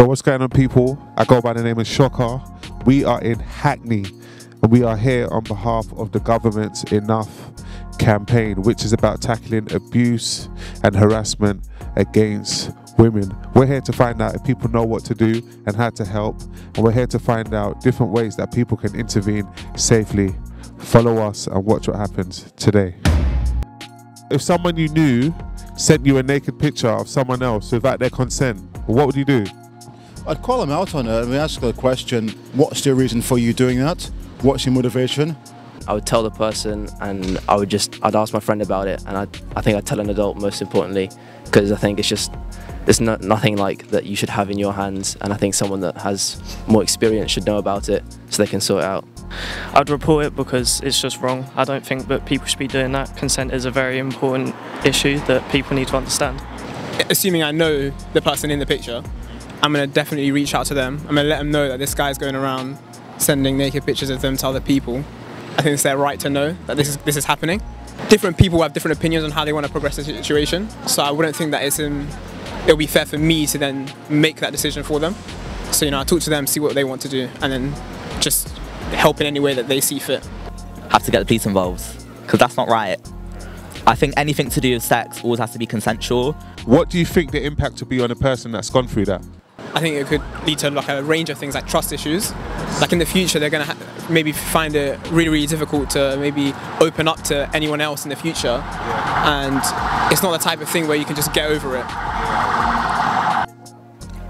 what's going on, people? I go by the name of Shocka. We are in Hackney and we are here on behalf of the government's Enough campaign, which is about tackling abuse and harassment against women. We're here to find out if people know what to do and how to help, and we're here to find out different ways that people can intervene safely. Follow us and watch what happens today. If someone you knew sent you a naked picture of someone else without their consent, what would you do? I'd call them out on it and ask the question, what's the reason for you doing that? What's your motivation? I would tell the person and I would just, I'd ask my friend about it and I, I think I'd tell an adult most importantly because I think it's just, there's no, nothing like that you should have in your hands and I think someone that has more experience should know about it so they can sort it out. I'd report it because it's just wrong. I don't think that people should be doing that. Consent is a very important issue that people need to understand. Assuming I know the person in the picture, I'm going to definitely reach out to them. I'm going to let them know that this guy's going around sending naked pictures of them to other people. I think it's their right to know that this is, this is happening. Different people have different opinions on how they want to progress the situation, so I wouldn't think that it's in, it'll be fair for me to then make that decision for them. So, you know, I talk to them, see what they want to do, and then just help in any way that they see fit. Have to get the police involved, because that's not right. I think anything to do with sex always has to be consensual. What do you think the impact would be on a person that's gone through that? I think it could lead to like a range of things like trust issues. Like in the future, they're gonna maybe find it really, really difficult to maybe open up to anyone else in the future, and it's not the type of thing where you can just get over it.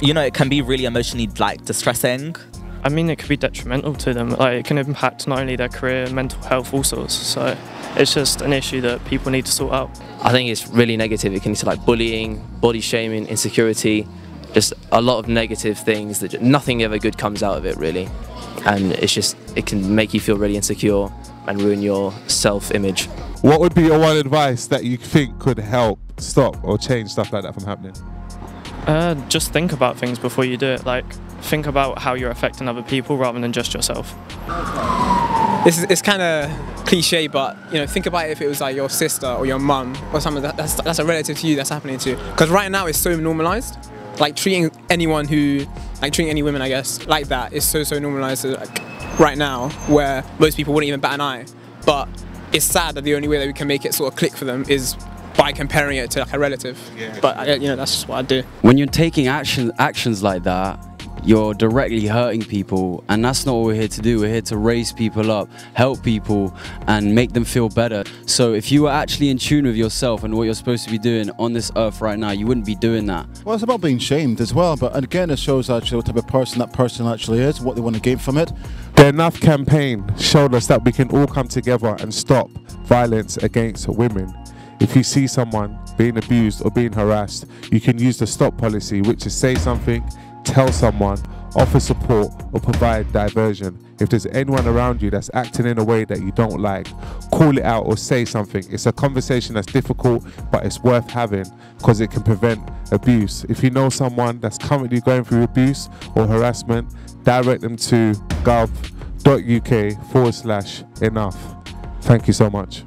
You know, it can be really emotionally like distressing. I mean, it could be detrimental to them. Like, it can impact not only their career, mental health, all sorts. So, it's just an issue that people need to sort out. I think it's really negative. It can lead to like bullying, body shaming, insecurity, just a lot of negative things that nothing ever good comes out of it really. And it's just it can make you feel really insecure and ruin your self-image. What would be your one advice that you think could help stop or change stuff like that from happening? Uh, just think about things before you do it. Like think about how you're affecting other people rather than just yourself. This is it's kind of cliche but you know think about it if it was like your sister or your mum or something that, that's, that's a relative to you that's happening to because right now it's so normalized like treating anyone who like treating any women I guess like that is so so normalized like right now where most people wouldn't even bat an eye. But it's sad that the only way that we can make it sort of click for them is by comparing it to like a relative. Yeah. but uh, you know that's just what I do. When you're taking action actions like that you're directly hurting people and that's not what we're here to do. We're here to raise people up help people and make them feel better. So if you were actually in tune with yourself and what you're supposed to be doing on this earth right now you wouldn't be doing that. Well it's about being shamed as well but again it shows actually what type of person that person actually is what they want to gain from it. The enough campaign showed us that we can all come together and stop violence against women. If you see someone being abused or being harassed, you can use the stop policy, which is say something, tell someone, offer support, or provide diversion. If there's anyone around you that's acting in a way that you don't like, call it out or say something. It's a conversation that's difficult, but it's worth having because it can prevent abuse. If you know someone that's currently going through abuse or harassment, direct them to gov.uk forward slash enough. Thank you so much.